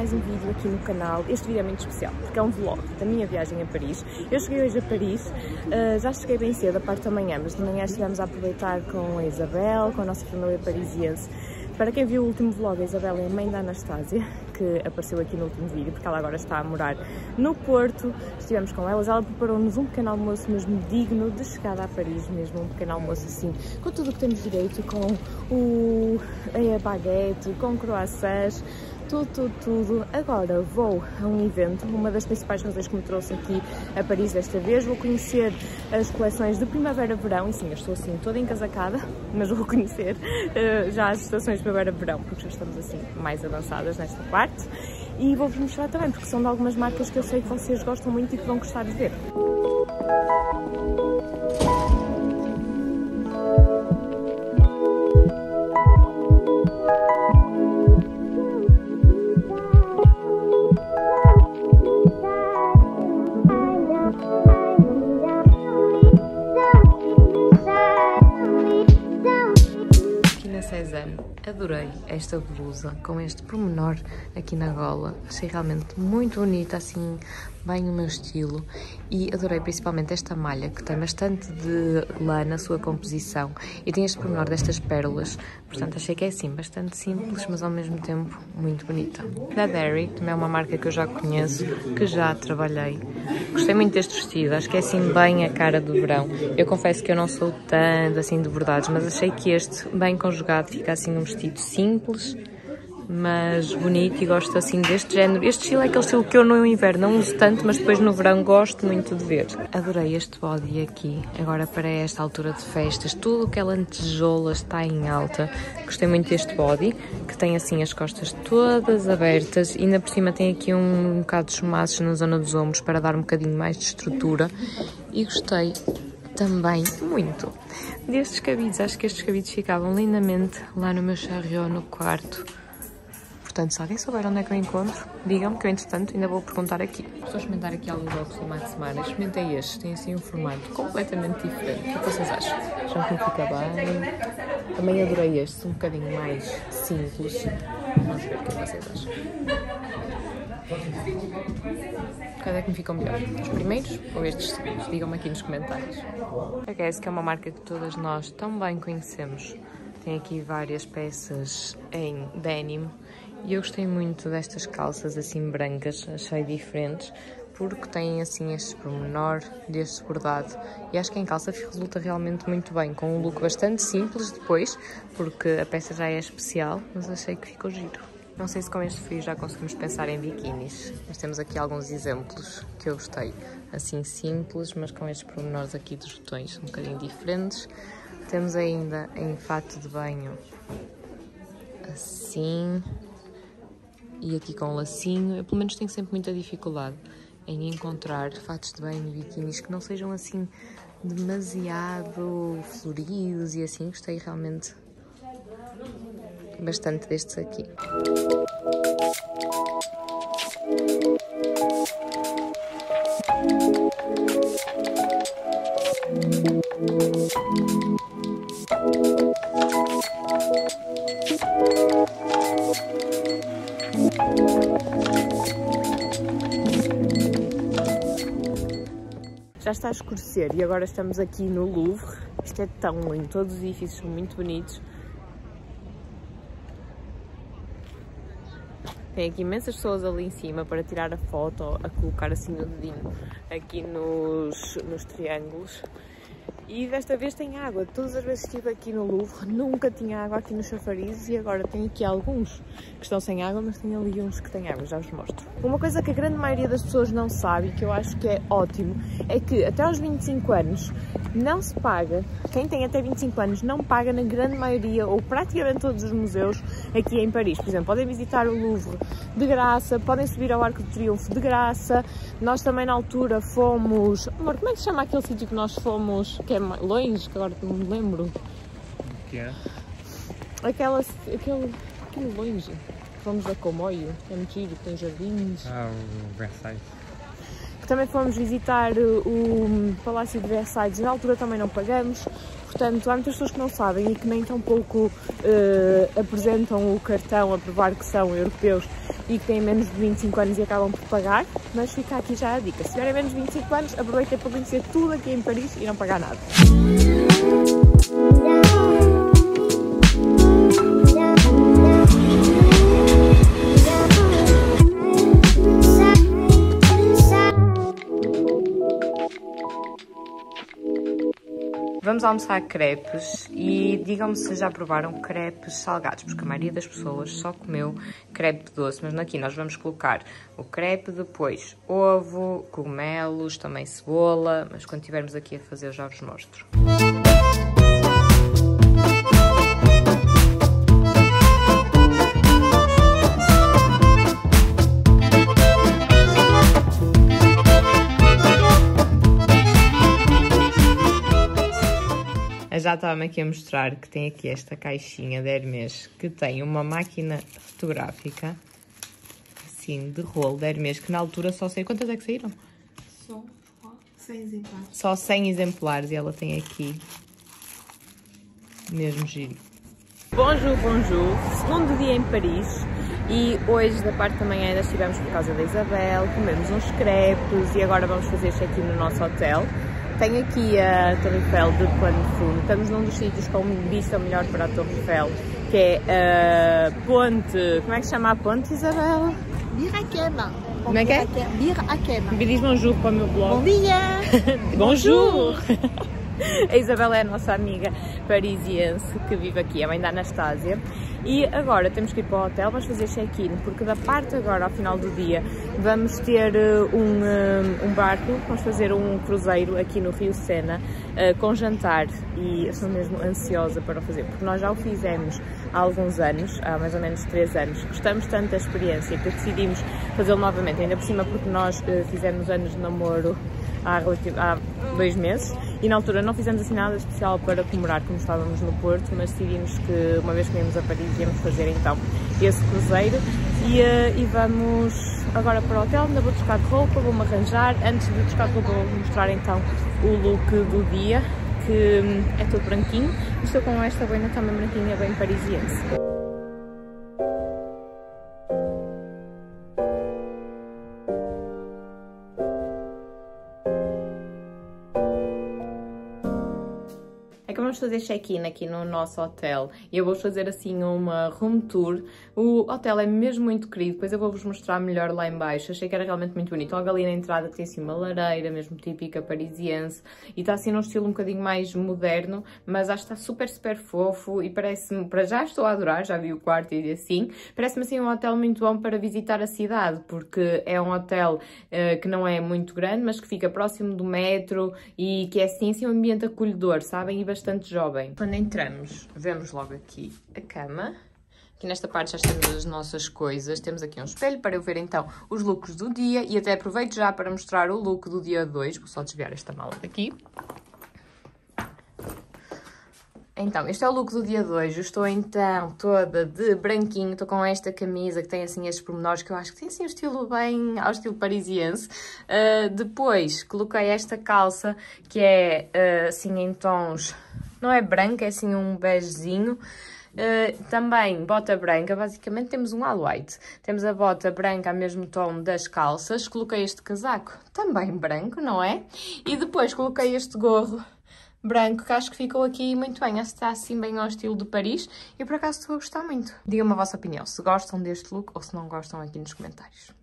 mais um vídeo aqui no canal. Este vídeo é muito especial, porque é um vlog da minha viagem a Paris. Eu cheguei hoje a Paris, uh, já cheguei bem cedo, a parte da manhã, mas de manhã estivemos a aproveitar com a Isabel, com a nossa família parisiense. Para quem viu o último vlog, a Isabel é a mãe da Anastasia, que apareceu aqui no último vídeo, porque ela agora está a morar no Porto. Estivemos com elas, ela preparou-nos um pequeno almoço mesmo digno de chegada a Paris, mesmo um pequeno almoço assim, com tudo o que temos direito, com o, a baguete, com croissants, tudo, tudo, tudo. Agora vou a um evento, uma das principais razões que me trouxe aqui a Paris desta vez. Vou conhecer as coleções de primavera-verão, e sim, eu estou assim toda encasacada, mas vou conhecer uh, já as estações de primavera-verão, porque já estamos assim mais avançadas nesta parte. E vou-vos mostrar também, porque são de algumas marcas que eu sei que vocês gostam muito e que vão gostar de ver. Adorei esta blusa com este pormenor aqui na gola. Achei realmente muito bonita, assim, bem o meu estilo. E adorei principalmente esta malha, que tem bastante de lã na sua composição. E tem este pormenor destas pérolas. Portanto, achei que é assim, bastante simples, mas ao mesmo tempo muito bonita. Da Derry, também é uma marca que eu já conheço, que já trabalhei. Gostei muito deste vestido, acho que é assim bem a cara do verão. Eu confesso que eu não sou tanto assim de verdades, mas achei que este, bem conjugado, fica assim um vestido simples, mas bonito e gosto assim deste género. Este estilo é aquele estilo que eu no inverno não uso tanto, mas depois no verão gosto muito de ver. Adorei este body aqui, agora para esta altura de festas, tudo que ela lantejola está em alta. Gostei muito deste body, que tem assim as costas todas abertas e ainda por cima tem aqui um, um bocado de chumaços na zona dos ombros para dar um bocadinho mais de estrutura. E gostei também muito destes cabides. Acho que estes cabides ficavam lindamente lá no meu charriot no quarto. Portanto, se alguém souber onde é que eu encontro, digam-me que eu, entretanto, ainda vou perguntar aqui. Estou a experimentar aqui alguns óculos do Max Mara. Experimentei estes, têm assim um formato completamente diferente. O que vocês acham? Acham que fica bem? Também adorei estes, um bocadinho mais simples. Vamos ver o que vocês acham. Quais é que me ficam melhor? Os primeiros ou estes segundos? Digam-me aqui nos comentários. A Guess, que é uma marca que todas nós tão bem conhecemos, tem aqui várias peças em denim e eu gostei muito destas calças assim brancas, achei diferentes, porque têm assim este pormenor deste bordado e acho que em calça resulta realmente muito bem, com um look bastante simples depois, porque a peça já é especial, mas achei que ficou giro. Não sei se com este frio já conseguimos pensar em biquínis, mas temos aqui alguns exemplos que eu gostei, assim simples, mas com estes pormenores aqui dos botões um bocadinho diferentes. Temos ainda em fato de banho, assim, e aqui com lacinho. Eu pelo menos tenho sempre muita dificuldade em encontrar fatos de banho e biquínis que não sejam assim demasiado floridos e assim. Gostei realmente bastante destes aqui. Já está a escurecer e agora estamos aqui no Louvre. Isto é tão lindo, todos os edifícios são muito bonitos. Tem aqui imensas pessoas ali em cima para tirar a foto, a colocar assim o dedinho aqui nos, nos triângulos. E desta vez tem água. Todas as vezes que estive aqui no Louvre, nunca tinha água aqui nos chafarizes e agora tem aqui alguns que estão sem água, mas tem ali uns que têm água, já vos mostro. Uma coisa que a grande maioria das pessoas não sabe e que eu acho que é ótimo é que até aos 25 anos não se paga, quem tem até 25 anos não paga na grande maioria ou praticamente todos os museus aqui em Paris. Por exemplo, podem visitar o Louvre de graça, podem subir ao Arco de Triunfo de graça. Nós também na altura fomos... Amor, como é que se chama aquele sítio que nós fomos, que é longe, que agora não me lembro? que é? Aquela, aquele, aquele longe. Fomos a Comboio, é muito giro, tem jardins. Ah, o Versailles também fomos visitar o Palácio de Versalhes, na altura também não pagamos, portanto há muitas pessoas que não sabem e que nem tão pouco uh, apresentam o cartão a provar que são europeus e que têm menos de 25 anos e acabam por pagar, mas fica aqui já a dica. Se tiverem menos de 25 anos, aproveitem para conhecer tudo aqui em Paris e não pagar nada. Vamos almoçar crepes e digam-me se já provaram crepes salgados, porque a maioria das pessoas só comeu crepe doce, mas aqui nós vamos colocar o crepe, depois ovo, cogumelos, também cebola, mas quando estivermos aqui a fazer já vos mostro. Já estava-me aqui a mostrar que tem aqui esta caixinha de Hermes que tem uma máquina fotográfica assim de rolo de Hermes que na altura só sei quantas é que saíram? Só 100 exemplares. Só 100 exemplares e ela tem aqui mesmo giro. Bonjour, bonjour. Segundo dia em Paris e hoje da parte da manhã ainda estivemos por causa da Isabel, comemos uns crepes e agora vamos fazer check-in no nosso hotel. Tenho aqui a Torre Eiffel de plano de fundo. Estamos num dos sítios com vista melhor para a Torre Eiffel, que é a ponte. Como é que se chama a ponte, Isabela? Biraquema. Como é que é? Biraquema. Me diz bonjour para o meu blog. Bom dia! bonjour! A Isabela é a nossa amiga parisiense que vive aqui, a mãe da Anastásia. E agora temos que ir para o hotel, vamos fazer check-in, porque da parte agora, ao final do dia, vamos ter uh, um, uh, um barco, vamos fazer um cruzeiro aqui no Rio Sena, uh, com jantar, e estou mesmo ansiosa para o fazer, porque nós já o fizemos há alguns anos, há mais ou menos 3 anos, gostamos tanto da experiência que decidimos fazê-lo novamente, ainda por cima porque nós fizemos anos de namoro há, há dois meses e na altura não fizemos assim nada especial para comemorar como estávamos no Porto, mas decidimos que uma vez que viemos a Paris íamos fazer então esse cruzeiro e, uh, e vamos agora para o hotel, ainda vou trocar de roupa, vou-me arranjar, antes de trocar de roupa vou mostrar então o look do dia que hum, é todo branquinho estou com esta boina também branquinha bem parisiense. Fazer check-in aqui no nosso hotel e eu vou fazer assim uma room tour. O hotel é mesmo muito querido, depois eu vou-vos mostrar melhor lá em baixo. Achei que era realmente muito bonito. Logo ali na entrada tem assim uma lareira, mesmo típica parisiense, e está assim num estilo um bocadinho mais moderno, mas acho que está super, super fofo e parece-me, para já estou a adorar, já vi o quarto e assim, parece-me assim um hotel muito bom para visitar a cidade, porque é um hotel uh, que não é muito grande, mas que fica próximo do metro e que é assim, assim um ambiente acolhedor, sabem? E bastante jovem. Quando entramos, vemos logo aqui a cama. Aqui nesta parte já temos as nossas coisas. Temos aqui um espelho para eu ver então os looks do dia. E até aproveito já para mostrar o look do dia 2. Vou só desviar esta mala daqui. Então, este é o look do dia 2. Eu estou então toda de branquinho. Estou com esta camisa que tem assim estes pormenores que eu acho que tem assim um estilo bem ao estilo parisiense. Uh, depois coloquei esta calça que é uh, assim em tons não é branca, é assim um begezinho. Uh, também bota branca, basicamente temos um all white. Temos a bota branca, ao mesmo tom das calças. Coloquei este casaco, também branco, não é? E depois coloquei este gorro branco, que acho que ficou aqui muito bem. Está assim bem ao estilo de Paris e por acaso estou a gostar muito. Digam-me a vossa opinião, se gostam deste look ou se não gostam aqui nos comentários.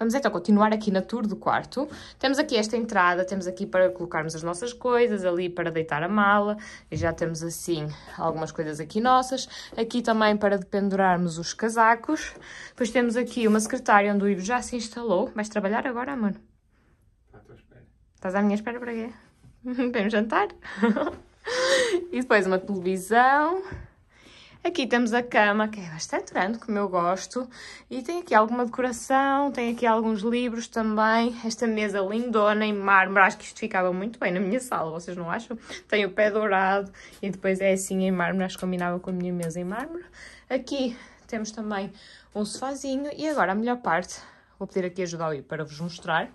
Vamos então continuar aqui na tour do quarto. Temos aqui esta entrada, temos aqui para colocarmos as nossas coisas, ali para deitar a mala, e já temos assim algumas coisas aqui nossas. Aqui também para dependurarmos os casacos. Depois temos aqui uma secretária onde o Ivo já se instalou. Vais trabalhar agora? Está à tua espera. Estás à minha espera para quê? Para jantar? e depois uma televisão. Aqui temos a cama, que é bastante grande, como eu gosto. E tem aqui alguma decoração, tem aqui alguns livros também. Esta mesa lindona em mármore, acho que isto ficava muito bem na minha sala, vocês não acham? Tem o pé dourado e depois é assim em mármore, acho que combinava com a minha mesa em mármore. Aqui temos também um sofazinho e agora a melhor parte, vou pedir aqui ajuda ao para vos mostrar.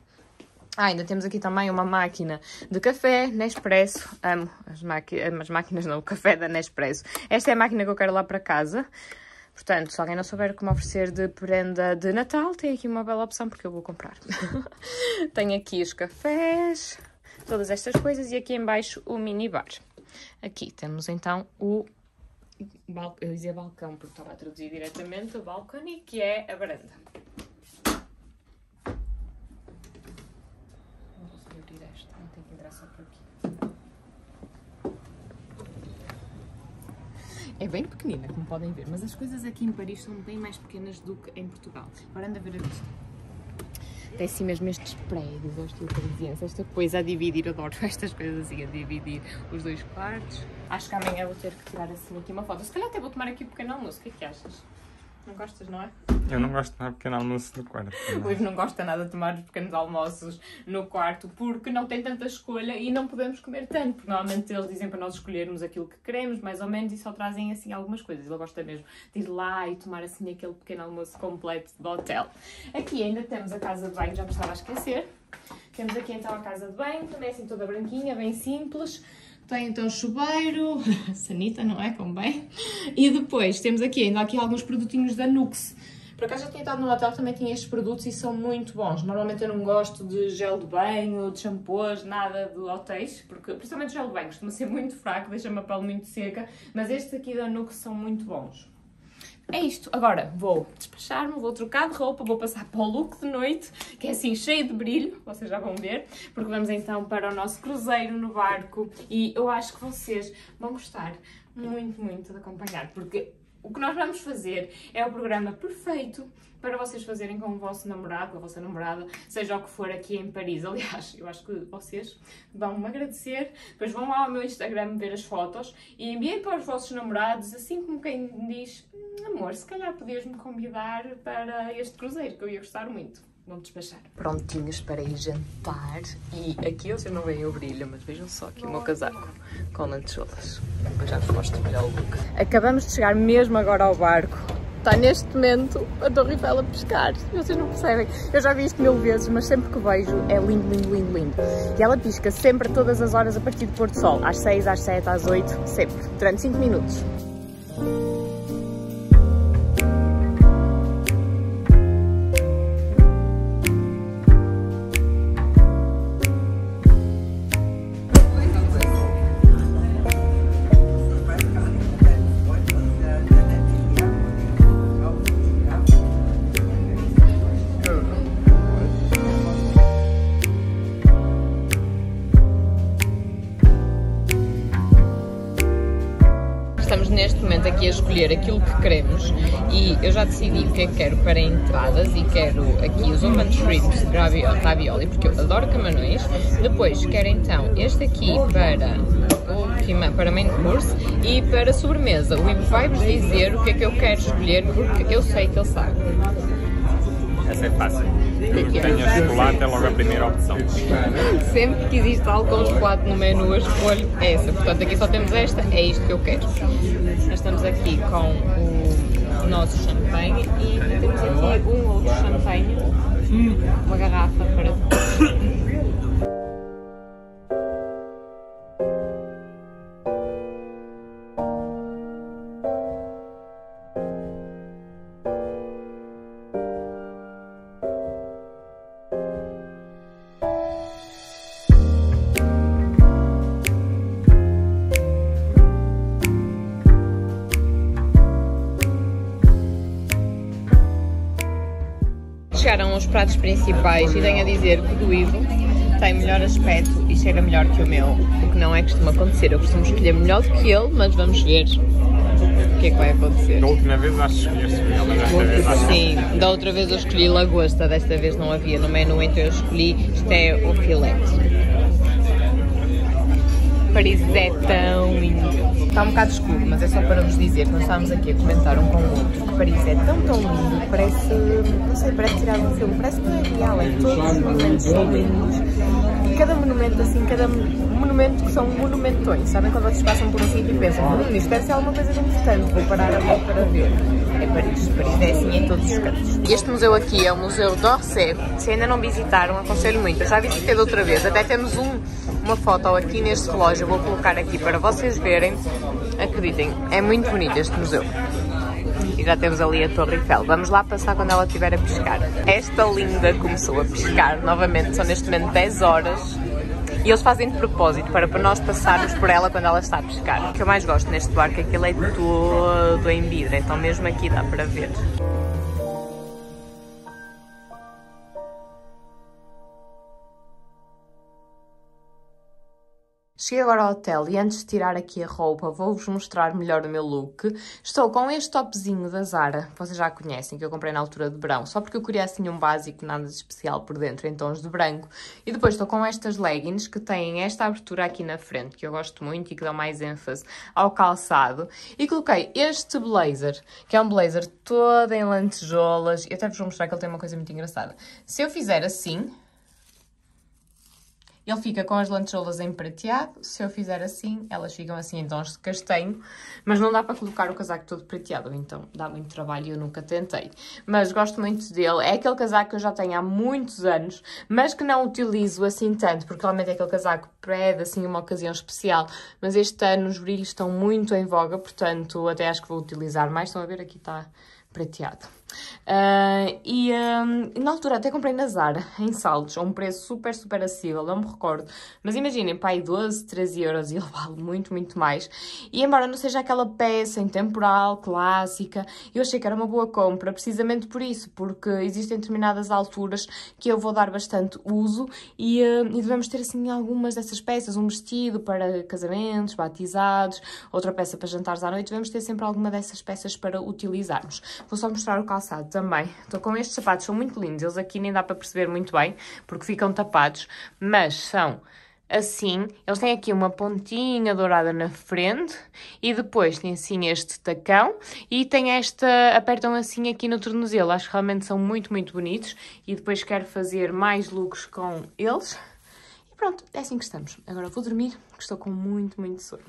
Ah, ainda temos aqui também uma máquina de café Nespresso. Amo as, as máquinas, não, o café da Nespresso. Esta é a máquina que eu quero lá para casa. Portanto, se alguém não souber como oferecer de prenda de Natal, tem aqui uma bela opção porque eu vou comprar. Tenho aqui os cafés, todas estas coisas e aqui embaixo o minibar. Aqui temos então o eu dizia balcão porque estava a traduzir diretamente o balcone, que é a varanda. Não consegui abrir esta, não tem que entrar só por aqui. É bem pequenina, como podem ver, mas as coisas aqui em Paris são bem mais pequenas do que em Portugal. Agora anda a ver a vista. Tem assim mesmo estes prédios, ao estilo esta coisa a dividir, adoro estas coisas assim, a dividir os dois quartos. Acho que amanhã vou ter que tirar assim aqui uma foto. Se calhar até vou tomar aqui um pequeno almoço, o que é que achas? Não gostas, não é? Eu não gosto de tomar pequeno almoço no quarto. O Ivo não gosta nada de tomar pequenos almoços no quarto porque não tem tanta escolha e não podemos comer tanto. Porque normalmente eles dizem para nós escolhermos aquilo que queremos, mais ou menos, e só trazem assim algumas coisas. Ele gosta mesmo de ir lá e tomar assim aquele pequeno almoço completo do hotel. Aqui ainda temos a casa de banho, já me estava a esquecer. Temos aqui então a casa de banho, também assim toda branquinha, bem simples. Tem então chuveiro, sanita, não é? Como bem. E depois temos aqui ainda aqui alguns produtinhos da Nux. Por acaso já tinha estado no hotel, também tinha estes produtos e são muito bons. Normalmente eu não gosto de gel de banho, de shampoos, nada de hotéis, porque principalmente o gel de banho costuma ser muito fraco, deixa-me a pele muito seca, mas estes aqui da Nux são muito bons. É isto. Agora vou despachar-me, vou trocar de roupa, vou passar para o look de noite, que é assim cheio de brilho, vocês já vão ver, porque vamos então para o nosso cruzeiro no barco e eu acho que vocês vão gostar muito, muito de acompanhar, porque o que nós vamos fazer é o programa perfeito para vocês fazerem com o vosso namorado, com a vossa namorada, seja o que for aqui em Paris. Aliás, eu acho que vocês vão me agradecer, depois vão lá ao meu Instagram ver as fotos e enviem para os vossos namorados, assim como quem diz, hum, amor, se calhar podias-me convidar para este cruzeiro, que eu ia gostar muito. Vamos despachar. Prontinhos para ir jantar. E aqui vocês não veem o brilho, mas vejam só aqui o meu casaco com lantejoulas. Eu já vos mostro melhor o look. Acabamos de chegar mesmo agora ao barco. Está neste momento a Torre Eiffel a pescar. Vocês não percebem. Eu já vi isto mil vezes, mas sempre que vejo é lindo, lindo, lindo, lindo. E ela pisca sempre, todas as horas, a partir do pôr do sol. Às 6, às 7, às 8, sempre. Durante 5 minutos. Escolher aquilo que queremos e eu já decidi o que é que quero para entradas e quero aqui os open shrimps ravioli, ravioli porque eu adoro camarões. Depois quero então este aqui para última, para main course e para sobremesa. O Ivo vai-vos dizer o que é que eu quero escolher porque eu sei que ele sabe. Essa é fácil. Tenho chocolate, é logo a primeira opção. Sempre que existe algo com chocolate no menu, eu escolho essa. Portanto, aqui só temos esta, é isto que eu quero. Nós estamos aqui com o nosso champanhe e temos aqui um outro champanhe, uma garrafa para. Chegaram os pratos principais e tenho a dizer que o do Ivo tem melhor aspecto e cheira melhor que o meu, o que não é que costuma acontecer. Eu costumo escolher melhor do que ele, mas vamos ver o que é que vai acontecer. Da última vez acho que escolheste ela, mas desta vez acho que Sim, da outra vez eu escolhi lagosta, desta vez não havia no menu, então eu escolhi, isto é o filete. Paris é tão lindo. Está um bocado escuro, mas é só para vos dizer que nós estávamos aqui a comentar um com o outro que Paris é tão, tão lindo, parece, não sei, parece tirar um filme, parece que é real, é todos os momentos são lindos. cada monumento assim, cada monumento que são monumentões. Sabem quando vocês passam por um sítio e pensam, hum, isto deve ser alguma coisa de importante, vou parar ali para ver. É Paris, Paris é assim em todos os cantos. Este museu aqui é o Museu d'Orsay. Se ainda não visitaram, aconselho muito. Eu já visitei de outra vez, até temos um, uma foto aqui neste relógio, vou colocar aqui para vocês verem. Acreditem, é muito bonito este museu. E já temos ali a Torre Eiffel. Vamos lá passar quando ela estiver a pescar. Esta linda começou a pescar novamente, são neste momento 10 horas. E eles fazem de propósito para, para nós passarmos por ela quando ela está a pescar. O que eu mais gosto neste barco é que ele é todo em vidro, então mesmo aqui dá para ver. Cheguei agora ao hotel e antes de tirar aqui a roupa vou-vos mostrar melhor o meu look. Estou com este topzinho da Zara, vocês já conhecem, que eu comprei na altura de verão, só porque eu queria assim um básico, nada de especial por dentro, em tons de branco. E depois estou com estas leggings que têm esta abertura aqui na frente, que eu gosto muito e que dá mais ênfase ao calçado. E coloquei este blazer, que é um blazer todo em lantejoulas, e até vos vou mostrar que ele tem uma coisa muito engraçada. Se eu fizer assim, ele fica com as lantejoulas em prateado. Se eu fizer assim, elas ficam assim em tons de castanho. Mas não dá para colocar o casaco todo prateado, então dá muito trabalho e eu nunca tentei. Mas gosto muito dele. É aquele casaco que eu já tenho há muitos anos, mas que não utilizo assim tanto, porque realmente é aquele casaco pede assim uma ocasião especial. Mas este ano os brilhos estão muito em voga, portanto até acho que vou utilizar mais. Estão a ver, aqui está prateado. Uh, e um, na altura até comprei na Zara, em saldos, a um preço super, super acessível, não me recordo. Mas imaginem, pai, 12, 13 euros e ele vale muito, muito mais. E embora não seja aquela peça intemporal, clássica, eu achei que era uma boa compra, precisamente por isso, porque existem determinadas alturas que eu vou dar bastante uso e, uh, e devemos ter assim algumas dessas peças, um vestido para casamentos, batizados, outra peça para jantares à noite, devemos ter sempre alguma dessas peças para utilizarmos. Vou só mostrar o calçado também. Estou com estes sapatos, são muito lindos. Eles aqui nem dá para perceber muito bem, porque ficam tapados. Mas são assim. Eles têm aqui uma pontinha dourada na frente. E depois tem assim este tacão. E tem esta... Apertam assim aqui no tornozelo. Acho que realmente são muito, muito bonitos. E depois quero fazer mais looks com eles. E pronto, é assim que estamos. Agora vou dormir, porque estou com muito, muito sono.